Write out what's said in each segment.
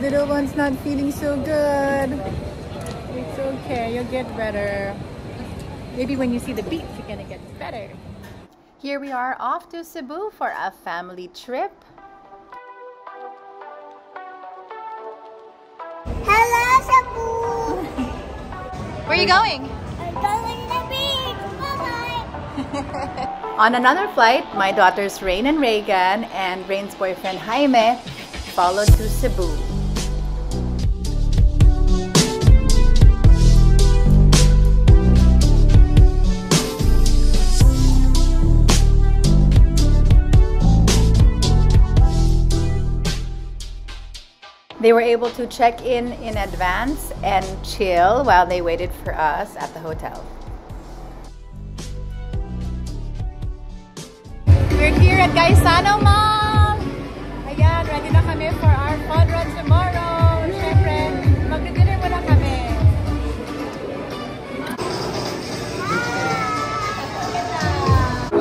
Raymond's not feeling so good. It's okay, you'll get better. Maybe when you see the beach, you're gonna get better. Here we are off to Cebu for a family trip. Hello, Cebu! Where are you going? I'm going to the beach! Bye-bye! On another flight, my daughters Rain and Reagan and Rain's boyfriend Jaime followed to Cebu. They were able to check in in advance and chill while they waited for us at the hotel. We're here at Gaisano Mall! Ayan, ready na kami for our fun run tomorrow. Siyempre, mag-dinner muna kami.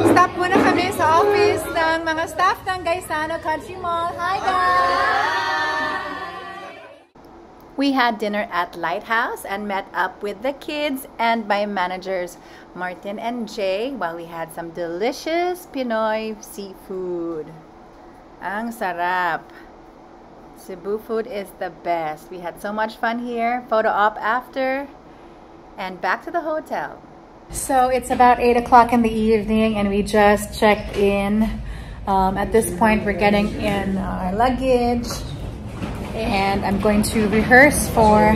Stop muna kami sa office ng mga staff ng Gaisano Country Mall. Hi guys! We had dinner at Lighthouse and met up with the kids and my managers Martin and Jay while we had some delicious Pinoy seafood. Ang sarap. Cebu food is the best. We had so much fun here. Photo op after and back to the hotel. So it's about 8 o'clock in the evening and we just checked in. Um, at this point, we're getting in our luggage and I'm going to rehearse for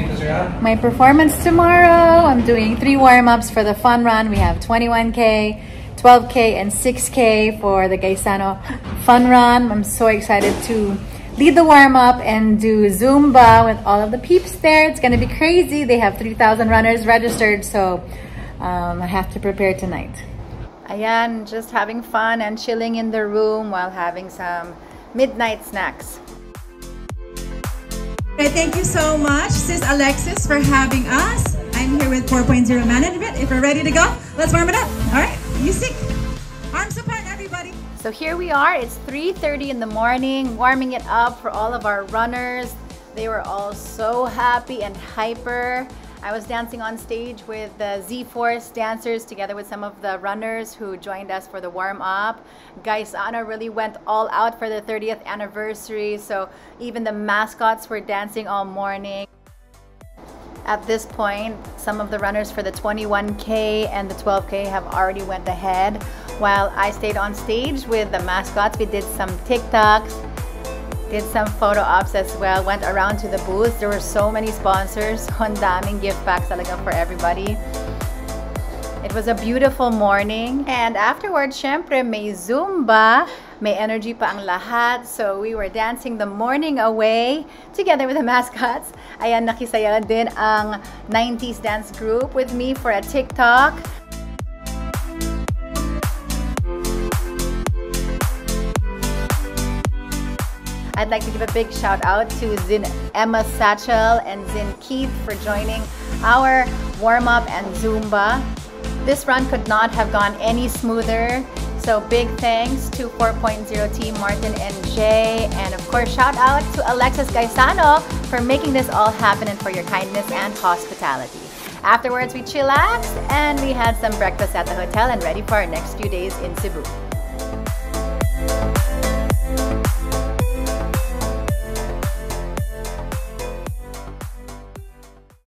my performance tomorrow. I'm doing three warm-ups for the fun run. We have 21K, 12K, and 6K for the Gaisano fun run. I'm so excited to lead the warm-up and do Zumba with all of the peeps there. It's gonna be crazy. They have 3,000 runners registered, so um, I have to prepare tonight. Ayan, just having fun and chilling in the room while having some midnight snacks. Okay, thank you so much, Sis Alexis, for having us. I'm here with 4.0 Management. If we're ready to go, let's warm it up. All right, music. Arms apart, everybody. So here we are. It's 3.30 in the morning, warming it up for all of our runners. They were all so happy and hyper. I was dancing on stage with the Z-Force dancers together with some of the runners who joined us for the warm-up. Gaisano really went all out for the 30th anniversary, so even the mascots were dancing all morning. At this point, some of the runners for the 21K and the 12K have already went ahead, while I stayed on stage with the mascots. We did some TikToks, did some photo ops as well, went around to the booth. There were so many sponsors. Ang daming gift packs talaga for everybody. It was a beautiful morning. And afterwards, syempre, may Zumba. May energy pa ang lahat. So we were dancing the morning away together with the mascots. Ayan, nakisaya din ang 90s dance group with me for a TikTok. I'd like to give a big shout out to Zin Emma Satchel and Zin Keith for joining our warm up and Zumba. This run could not have gone any smoother. So big thanks to 4.0 team Martin and Jay. And of course, shout out to Alexis Gaisano for making this all happen and for your kindness and hospitality. Afterwards, we chillaxed and we had some breakfast at the hotel and ready for our next few days in Cebu.